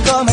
como